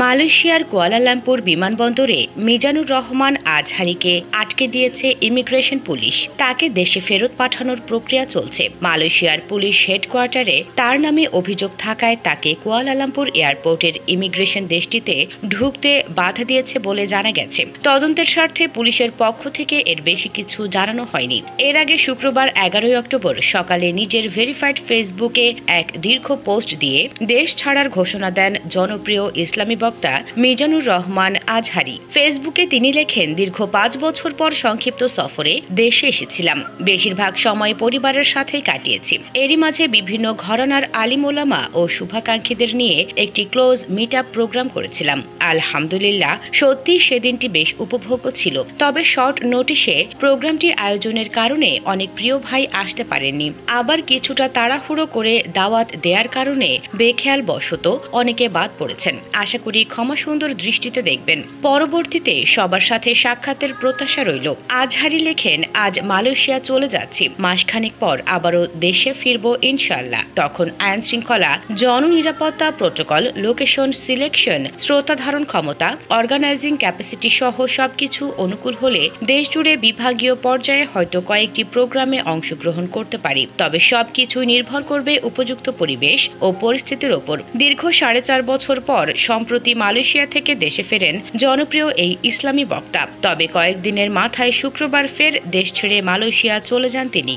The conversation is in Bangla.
মালয়েশিয়ার কুয়ালালামপুর বিমানবন্দরে মিজানুর রহমান আজহারিকে আটকে দিয়েছে ইমিগ্রেশন পুলিশ। তাকে দেশে ফেরত পাঠানোর প্রক্রিয়া চলছে। মালয়েশিয়ার পুলিশ হেডকোয়ার্টারে তার নামে অভিযোগ থাকায় তাকে কুয়ালালামপুর এয়ারপোর্টের ইমিগ্রেশন দেশটিতে ঢুকতে বাধা দিয়েছে বলে জানা গেছে। তদন্তের স্বার্থে পুলিশের পক্ষ থেকে এর বেশি কিছু জানানো হয়নি। এর আগে শুক্রবার এগারোই অক্টোবর সকালে নিজের ভেরিফাইড ফেসবুকে এক দীর্ঘ পোস্ট দিয়ে দেশ ছাড়ার ঘোষণা দেন জনপ্রিয় ইসলামী বক্তা মিজানুর রহমান আজহারি। ফেসবুকে তিনি লেখেন, দীর্ঘ পাঁচ বছর পর সংক্ষিপ্ত সফরে দেশে এসেছিলাম। বেশিরভাগ সময় পরিবারের সাথেই কাটিয়েছি। এরই মাঝে বিভিন্ন ঘরানার আলিমোলামা ও শুভাকাঙ্ক্ষীদের নিয়ে একটি ক্লোজ মিট প্রোগ্রাম করেছিলাম। আলহামদুলিল্লাহ সত্যি সেদিনটি বেশ উপভোগ্য ছিল। তবে শর্ট নোটিশে প্রোগ্রামটি আয়োজনের কারণে অনেক প্রিয় ভাই আসতে পারেননি। আবার কিছুটা তাড়াহুড়ো করে দাওয়াত দেওয়ার কারণে বেখেয়াল বশত অনেকে বাদ পড়েছেন। আশা করি ক্ষমা সুন্দর দৃষ্টিতে দেখবেন। পরবর্তীতে সবার সাথে সাক্ষাতের প্রত্যাশা রইল। আজহারি লেখেন, আজ মালয়েশিয়া চলে যাচ্ছি। মাসখানেক পর আবারও দেশে ফিরব ইনশাল্লাহ তখন আইন শৃঙ্খলা জননিরাপত্তা প্রোটোকল, লোকেশন সিলেকশন, শ্রোতা ধারণ ক্ষমতা, অর্গানাইজিং ক্যাপাসিটি সহ সবকিছু অনুকূল হলে দেশ জুড়ে বিভাগীয় পর্যায়ে হয়তো কয়েকটি প্রোগ্রামে অংশগ্রহণ করতে পারি। তবে সবকিছুই নির্ভর করবে উপযুক্ত পরিবেশ ও পরিস্থিতির ওপর। দীর্ঘ সাড়ে চার বছর পর সম্প্রতি মালয়েশিয়া থেকে দেশে ফেরেন জনপ্রিয় এই ইসলামী বক্তা। তবে কয়েকদিনের মাথায় শুক্রবার ফের দেশ ছেড়ে মালয়েশিয়া চলে যান তিনি।